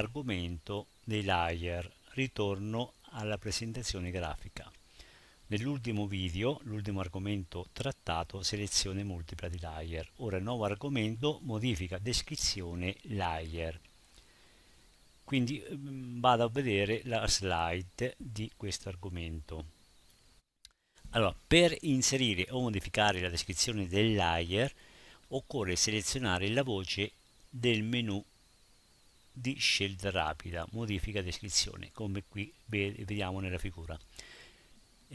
argomento dei layer, ritorno alla presentazione grafica. Nell'ultimo video, l'ultimo argomento trattato, selezione multipla di layer. Ora il nuovo argomento, modifica descrizione layer. Quindi mm, vado a vedere la slide di questo argomento. Allora, per inserire o modificare la descrizione del layer occorre selezionare la voce del menu di scelta rapida, modifica descrizione, come qui vediamo nella figura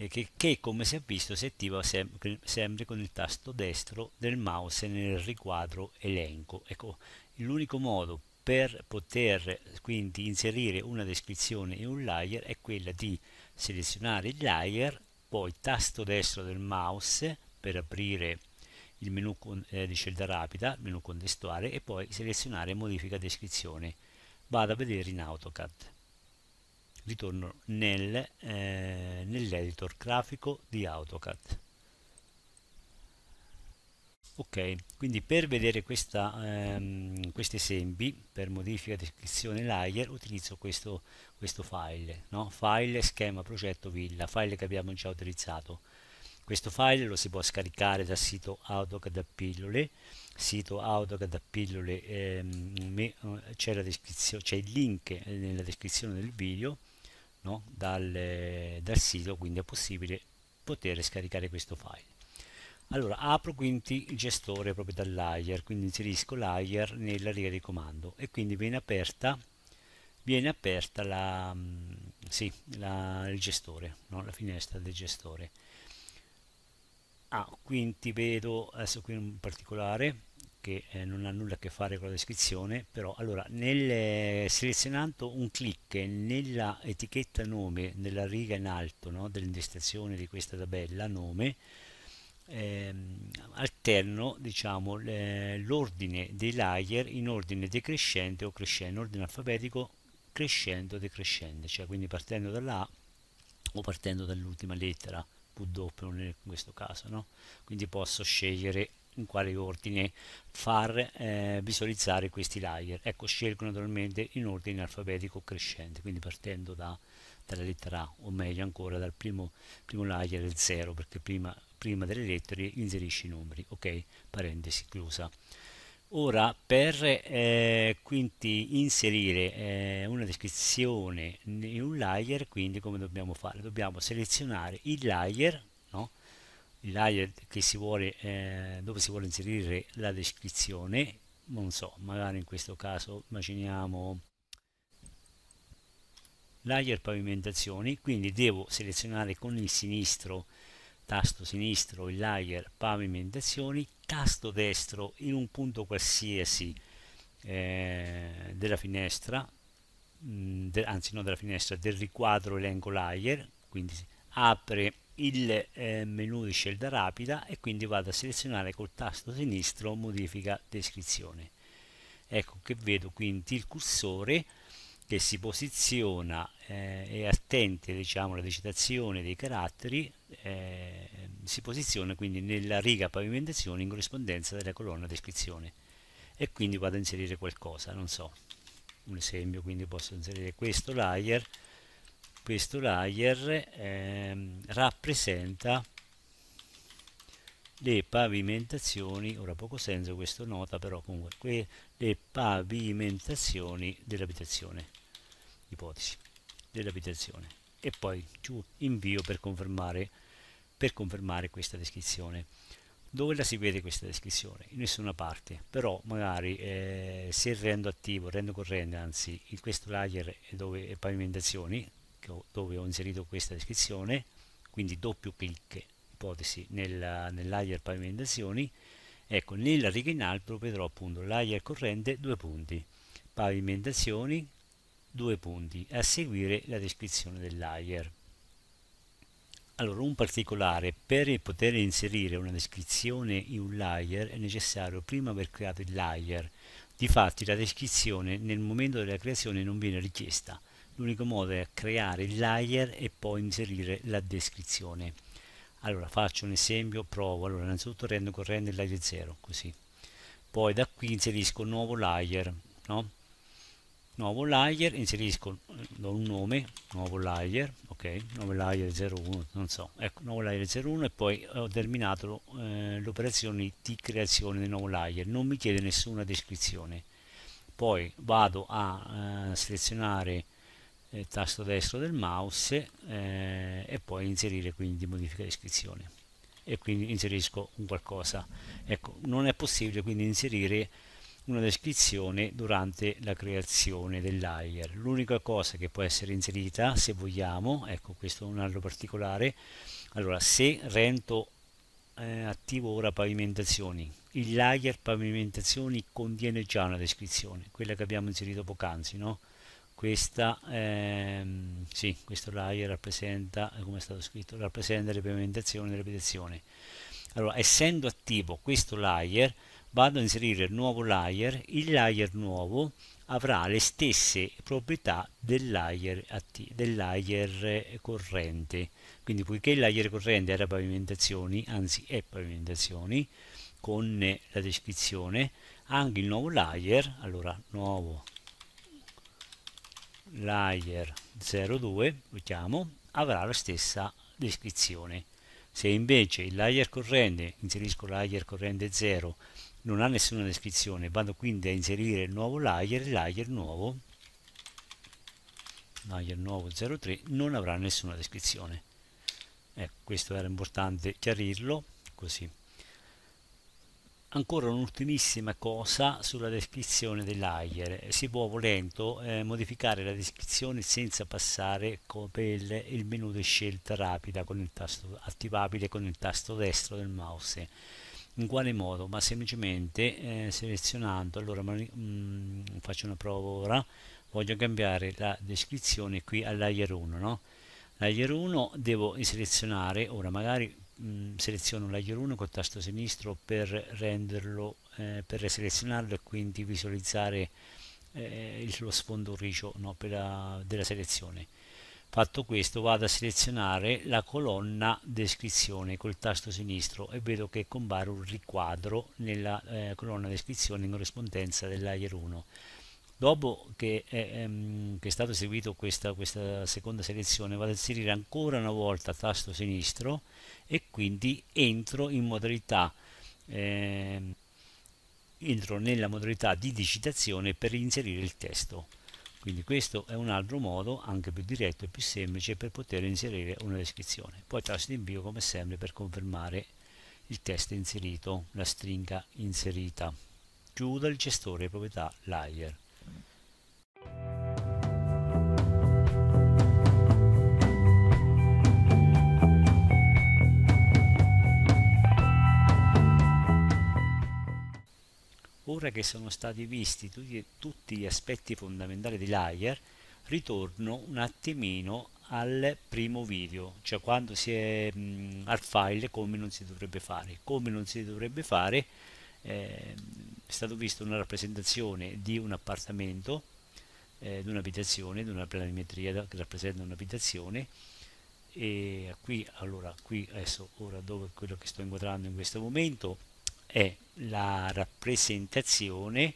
che, che, come si è visto si attiva sempre, sempre con il tasto destro del mouse nel riquadro elenco. Ecco, l'unico modo per poter quindi inserire una descrizione in un layer è quella di selezionare il layer, poi tasto destro del mouse per aprire il menu con, eh, di scelta rapida, menu contestuale e poi selezionare modifica descrizione. Vado a vedere in AutoCAD ritorno nel, eh, nell'editor grafico di AutoCAD. Ok, quindi per vedere questa, ehm, questi esempi, per modifica descrizione layer, utilizzo questo, questo file, no? file schema progetto villa, file che abbiamo già utilizzato. Questo file lo si può scaricare dal sito AutoCAD pillole, sito AutoCAD pillole, ehm, c'è il link nella descrizione del video no? dal, dal sito quindi è possibile poter scaricare questo file allora apro quindi il gestore proprio dal layer quindi inserisco layer nella riga di comando e quindi viene aperta viene aperta la, mm, sì, la, il gestore no? la finestra del gestore ah, quindi vedo adesso qui in particolare che eh, non ha nulla a che fare con la descrizione però allora nel, eh, selezionando un clic nella etichetta nome nella riga in alto no, dell'indestazione di questa tabella nome ehm, alterno diciamo l'ordine dei layer in ordine decrescente o crescente ordine alfabetico crescendo decrescente cioè quindi partendo dalla A o partendo dall'ultima lettera W in questo caso no? quindi posso scegliere in quale ordine far eh, visualizzare questi layer. Ecco, scelgo naturalmente in ordine alfabetico crescente, quindi partendo da, dalla lettera A, o meglio ancora dal primo, primo layer il 0, perché prima, prima delle lettere inserisci i numeri, ok? Parentesi chiusa. Ora per eh, quindi inserire eh, una descrizione in un layer, quindi come dobbiamo fare? Dobbiamo selezionare il layer il layer si vuole, eh, dove si vuole inserire la descrizione, non so, magari in questo caso immaginiamo layer pavimentazioni, quindi devo selezionare con il sinistro, tasto sinistro, il layer pavimentazioni, tasto destro in un punto qualsiasi eh, della finestra, mh, mm, de, anzi non della finestra, del riquadro elenco layer, quindi apre il eh, menu di scelta rapida e quindi vado a selezionare col tasto sinistro modifica descrizione. Ecco che vedo quindi il cursore che si posiziona eh, e attente diciamo alla digitazione dei caratteri eh, si posiziona quindi nella riga pavimentazione in corrispondenza della colonna descrizione e quindi vado a inserire qualcosa non so un esempio quindi posso inserire questo layer questo layer ehm, rappresenta le pavimentazioni, ora poco senso questo nota, però comunque le pavimentazioni dell'abitazione, ipotesi, dell'abitazione. E poi giù invio per confermare, per confermare questa descrizione. Dove la si vede questa descrizione? In nessuna parte, però magari eh, se rendo attivo, rendo corrente, anzi in questo layer dove è pavimentazioni, dove ho inserito questa descrizione, quindi doppio clic ipotesi nel, nel layer pavimentazioni, ecco nella riga in alto vedrò appunto layer corrente due punti, pavimentazioni due punti, a seguire la descrizione del layer. Allora, un particolare, per poter inserire una descrizione in un layer è necessario prima aver creato il layer. Difatti la descrizione nel momento della creazione non viene richiesta, l'unico modo è creare il layer e poi inserire la descrizione allora faccio un esempio provo allora innanzitutto rendo corrente il layer 0 così poi da qui inserisco un nuovo layer no? Nuovo layer inserisco un nome nuovo layer ok nuovo layer 01 non so ecco nuovo layer 01 e poi ho terminato eh, l'operazione di creazione del nuovo layer non mi chiede nessuna descrizione. Poi vado a eh, selezionare il tasto destro del mouse eh, e poi inserire quindi modifica descrizione. E quindi inserisco un qualcosa. Ecco non è possibile quindi inserire una descrizione durante la creazione del layer. L'unica cosa che può essere inserita, se vogliamo, ecco questo è un altro particolare, allora se rendo eh, attivo ora pavimentazioni, il layer pavimentazioni contiene già una descrizione, quella che abbiamo inserito poc'anzi, no? Questa, ehm, sì, questo layer rappresenta, come è stato scritto, rappresenta le pavimentazioni della ripetizione. Allora, essendo attivo questo layer, vado a inserire il nuovo layer, il layer nuovo avrà le stesse proprietà del layer, del layer corrente. Quindi poiché il layer corrente era pavimentazioni, anzi è pavimentazioni, con la descrizione, anche il nuovo layer, allora nuovo layer 02, lo chiamo, avrà la stessa descrizione. Se invece il layer corrente, inserisco layer corrente 0, non ha nessuna descrizione vado quindi a inserire il nuovo layer layer nuovo layer nuovo 03 non avrà nessuna descrizione. Ecco questo era importante chiarirlo così ancora un'ultimissima cosa sulla descrizione del layer si può volendo eh, modificare la descrizione senza passare per il menu di scelta rapida con il tasto attivabile con il tasto destro del mouse in quale modo? Ma semplicemente eh, selezionando, allora mh, mm, faccio una prova ora, voglio cambiare la descrizione qui al layer 1, no? Layer 1 devo selezionare, ora magari mh, mm, seleziono layer 1 col tasto sinistro per renderlo, eh, per selezionarlo e quindi visualizzare eh, lo sfondo riccio no, la, della selezione Fatto questo vado a selezionare la colonna descrizione col tasto sinistro e vedo che compare un riquadro nella eh, colonna descrizione in corrispondenza del layer 1. Dopo che è, ehm, che è stato eseguito questa, questa, seconda selezione vado a inserire ancora una volta tasto sinistro e quindi entro in modalità eh, entro nella modalità di digitazione per inserire il testo. Quindi questo è un altro modo, anche più diretto e più semplice, per poter inserire una descrizione. Poi tasto di invio come sempre per confermare il testo inserito, la stringa inserita. Chiudo il gestore proprietà layer. Ora che sono stati visti tutti, tutti gli aspetti fondamentali di layer ritorno un attimino al primo video cioè quando si è mh, al file come non si dovrebbe fare. Come non si dovrebbe fare eh, è stato visto una rappresentazione di un appartamento eh, di un'abitazione di una planimetria che rappresenta un'abitazione. E qui allora qui adesso ora dove quello che sto inquadrando in questo momento è la rappresentazione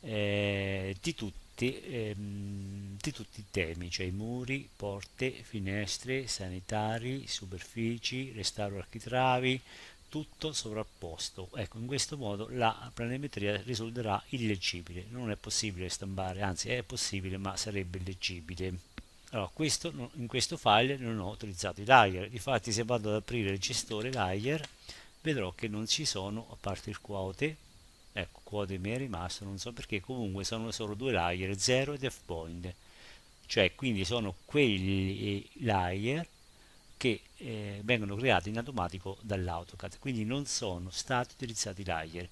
eh, di, tutti, ehm, di tutti i temi, cioè muri, porte, finestre, sanitari, superfici, restauro architravi, tutto sovrapposto. Ecco, in questo modo la planimetria risulterà illeggibile. Non è possibile stampare, anzi è possibile, ma sarebbe illeggibile. Allora, questo, in questo file non ho utilizzato i layer. Infatti, se vado ad aprire il gestore layer, vedrò che non ci sono a parte il quote ecco quote mi è rimasto non so perché comunque sono solo due layer 0 ed f point. Cioè quindi sono quelli layer che eh, vengono creati in automatico dall'AutoCAD. Quindi non sono stati utilizzati layer.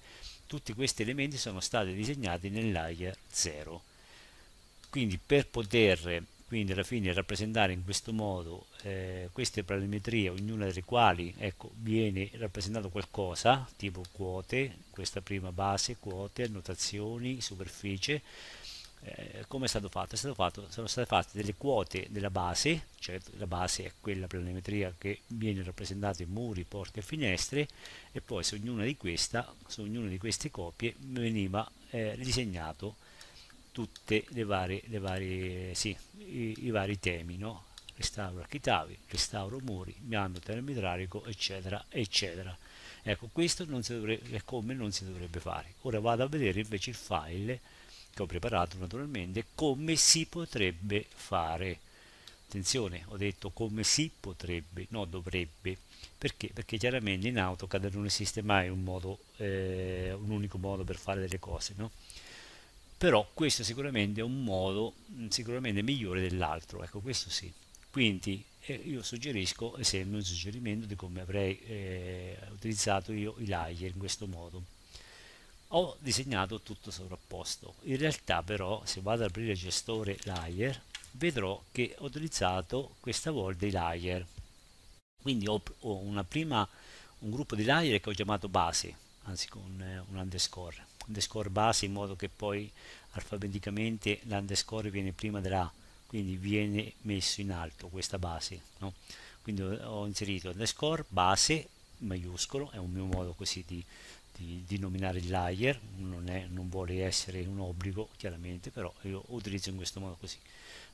Tutti questi elementi sono stati disegnati nel layer 0 quindi per poter quindi alla fine rappresentare in questo modo eh, queste planimetrie ognuna delle quali ecco, viene rappresentato qualcosa tipo quote questa prima base quote annotazioni superficie eh, come è stato fatto? È stato fatto sono state fatte delle quote della base cioè la base è quella planimetria che viene rappresentata in muri, porte e finestre e poi su ognuna di, questa, su ognuna di queste copie veniva eh, disegnato tutte le varie, le varie sì, i, i, vari temi, no? restauro architavi, restauro muri, impianto termoidraulico, eccetera, eccetera. Ecco, questo dovrebbe, come non si dovrebbe fare. Ora vado a vedere invece il file che ho preparato naturalmente, come si potrebbe fare. Attenzione, ho detto come si potrebbe, no dovrebbe. Perché? Perché chiaramente in AutoCAD non esiste mai un, modo, eh, un unico modo per fare delle cose, no? Però questo sicuramente è un modo sicuramente migliore dell'altro, ecco questo sì. Quindi eh, io suggerisco, esempio, un suggerimento di come avrei eh, utilizzato io i layer in questo modo. Ho disegnato tutto sovrapposto, in realtà però se vado ad aprire il gestore layer vedrò che ho utilizzato questa volta i layer. Quindi ho, ho prima, un gruppo di layer che ho chiamato base, anzi con eh, un underscore, underscore base in modo che poi alfabeticamente l'underscore viene prima della quindi viene messo in alto questa base no? quindi ho inserito underscore base maiuscolo è un mio modo così di, di, di nominare il layer non, è, non vuole essere un obbligo chiaramente però io utilizzo in questo modo così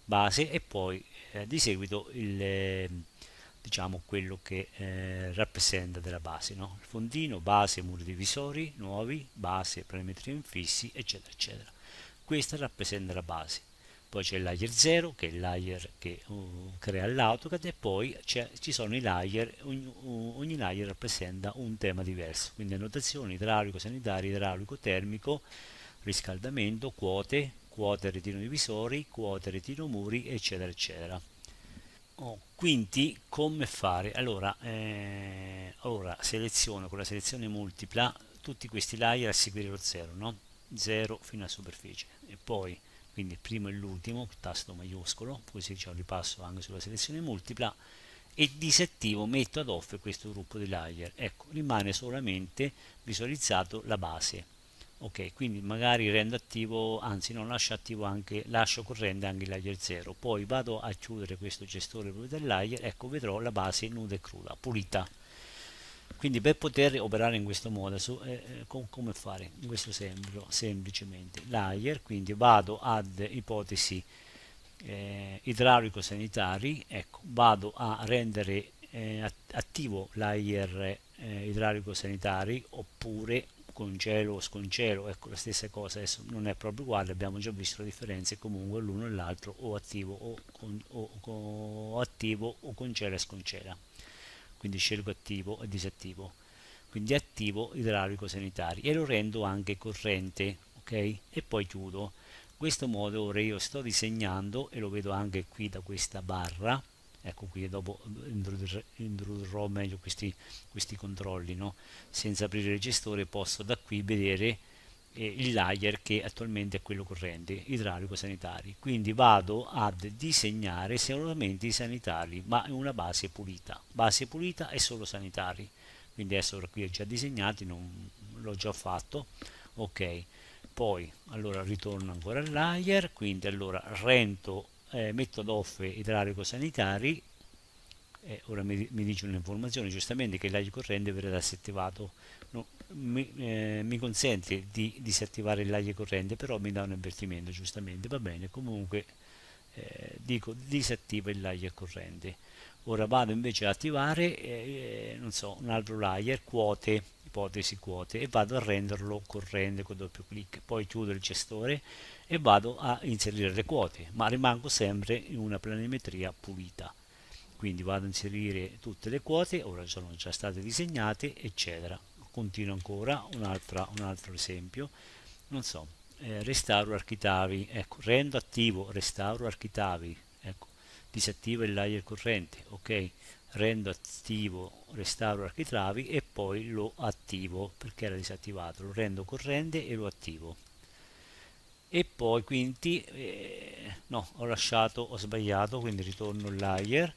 base e poi eh, di seguito il eh, diciamo quello che eh, rappresenta della base no? il fondino base muri divisori nuovi base parametri infissi eccetera eccetera questa rappresenta la base poi c'è il layer 0 che è il layer che uh, crea l'AutoCAD e poi ci sono i layer, ogni, ogni, layer rappresenta un tema diverso, quindi annotazioni idraulico sanitario, idraulico termico, riscaldamento, quote, quote retino divisori, quote retino muri, eccetera, eccetera. Oh, quindi come fare? Allora, eh, allora, seleziono con la selezione multipla tutti questi layer a seguire lo 0, no? 0 fino alla superficie e poi quindi il primo e l'ultimo, tasto maiuscolo, così un ripasso anche sulla selezione multipla e disattivo, metto ad off questo gruppo di layer. Ecco, rimane solamente visualizzato la base. Ok, quindi magari rendo attivo, anzi non lascio attivo anche, lascio corrente anche il layer 0. Poi vado a chiudere questo gestore del layer, ecco vedrò la base nuda e cruda, pulita quindi per poter operare in questo modo su, eh, eh com come fare in questo esempio semplicemente layer quindi vado ad ipotesi eh, idraulico sanitari ecco vado a rendere eh, attivo layer eh, idraulico sanitari oppure congelo o scongelo ecco la stessa cosa adesso non è proprio uguale abbiamo già visto la differenza comunque l'uno e l'altro o attivo o, con, o, o attivo o congela e scongela. Quindi scelgo attivo e disattivo. Quindi attivo idraulico sanitari. E lo rendo anche corrente ok? E poi chiudo. In questo modo ora io sto disegnando e lo vedo anche qui da questa barra ecco qui dopo introdurrò, meglio questi, questi controlli no? senza aprire il gestore posso da qui vedere eh, il layer che attualmente è quello corrente, idraulico sanitari. Quindi vado ad disegnare solamente i sanitari, ma in una base pulita. Base pulita e solo sanitari. Quindi adesso qui ho già disegnati, l'ho già fatto. Ok, poi allora ritorno ancora al layer, quindi allora rento, eh, metto ad off idraulico sanitari eh, ora mi, mi, dice un'informazione giustamente che l'aglio corrente verrà disattivato. No, mi, eh, mi, consente di disattivare l'aglio corrente però mi dà un avvertimento giustamente va bene. Comunque eh, dico disattiva layer corrente ora vado invece ad attivare eh, non so un altro layer quote ipotesi quote e vado a renderlo corrente con doppio clic. Poi chiudo il gestore e vado a inserire le quote ma rimango sempre in una planimetria pulita. Quindi vado a inserire tutte le quote ora sono già state disegnate eccetera. Continuo ancora un, un altro esempio. Non so eh, restauro architavi. Ecco rendo attivo restauro architavi. Ecco disattivo il layer corrente ok? Rendo attivo restauro architravi e poi lo attivo perché era disattivato. Lo rendo corrente e lo attivo. E poi quindi eh, no ho lasciato ho sbagliato quindi ritorno il layer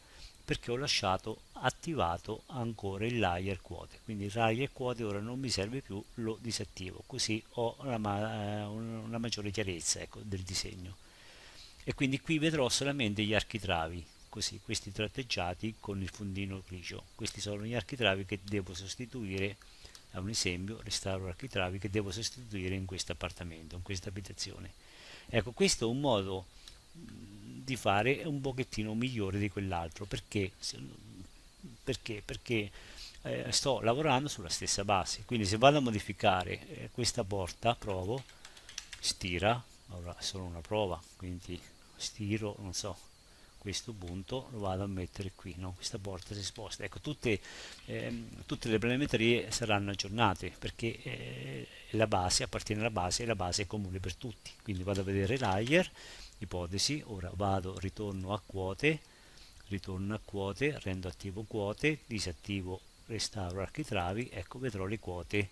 perché ho lasciato attivato ancora il layer quote. Quindi il layer quote ora non mi serve più lo disattivo. Così ho una, ma una maggiore chiarezza ecco, del disegno e quindi qui vedrò solamente gli architravi così questi tratteggiati con il fondino grigio. Questi sono gli architravi che devo sostituire è un esempio restauro architravi che devo sostituire in questo appartamento in questa abitazione. Ecco questo è un modo di fare un pochettino migliore di quell'altro perché perché? Perché eh, sto lavorando sulla stessa base. Quindi se vado a modificare eh, questa porta provo stira è solo una prova quindi stiro non so questo punto lo vado a mettere qui no? questa porta si sposta ecco tutte, ehm, tutte le planimetrie saranno aggiornate perché eh, la base appartiene alla base e la base è comune per tutti quindi vado a vedere layer ipotesi ora vado ritorno a quote ritorno a quote rendo attivo quote disattivo restauro architravi ecco vedrò le quote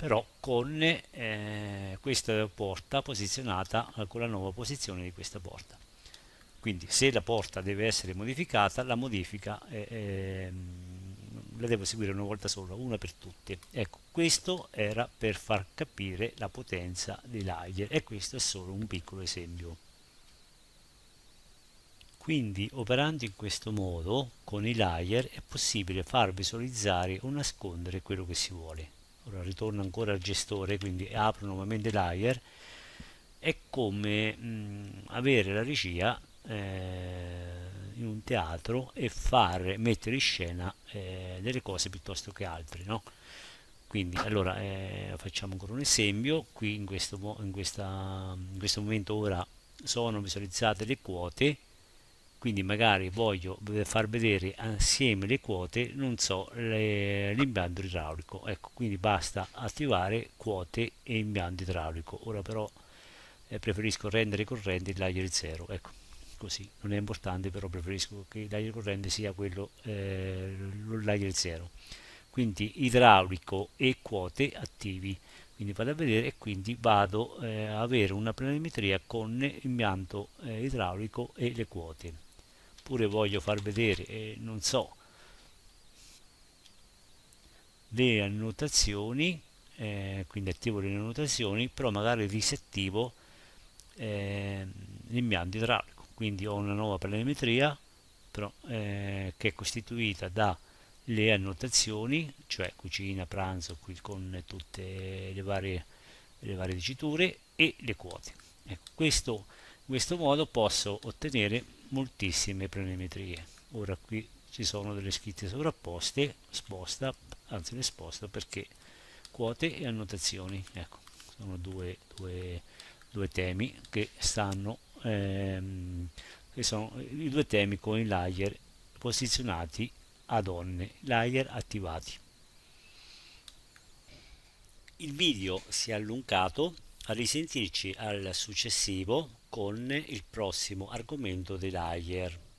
però con eh, questa porta posizionata con la nuova posizione di questa porta. Quindi se la porta deve essere modificata la modifica è, è, la devo seguire una volta sola una per tutte. Ecco questo era per far capire la potenza dei layer e questo è solo un piccolo esempio. Quindi operando in questo modo con i layer è possibile far visualizzare o nascondere quello che si vuole ora ritorno ancora al gestore quindi apro nuovamente layer è come mh, avere la regia eh, in un teatro e far mettere in scena eh, delle cose piuttosto che altre no? quindi allora eh, facciamo ancora un esempio. Qui in questo, in, questa, in questo momento ora sono visualizzate le quote quindi magari voglio far vedere assieme le quote non so l'impianto idraulico. Ecco quindi basta attivare quote e impianto idraulico. Ora però eh, preferisco rendere corrente il layer 0 ecco così. Non è importante però preferisco che il layer corrente sia quello eh, il layer 0 quindi idraulico e quote attivi. Quindi vado a vedere e quindi vado eh, a avere una planimetria con impianto eh, idraulico e le quote oppure voglio far vedere eh, non so le annotazioni eh, quindi attivo le annotazioni però magari disattivo eh, l'impianto idraulico. Quindi ho una nuova planimetria però, eh, che è costituita dalle annotazioni cioè cucina, pranzo qui con tutte le varie, le varie diciture e le quote. Ecco, questo, in questo modo posso ottenere moltissime planimetrie ora qui ci sono delle scritte sovrapposte sposta, anzi le sposto perché quote e annotazioni ecco sono due, due, due temi che stanno ehm, che sono i due temi con i layer posizionati a donne, layer attivati. Il video si è allungato, a risentirci al successivo con il prossimo argomento dei layer.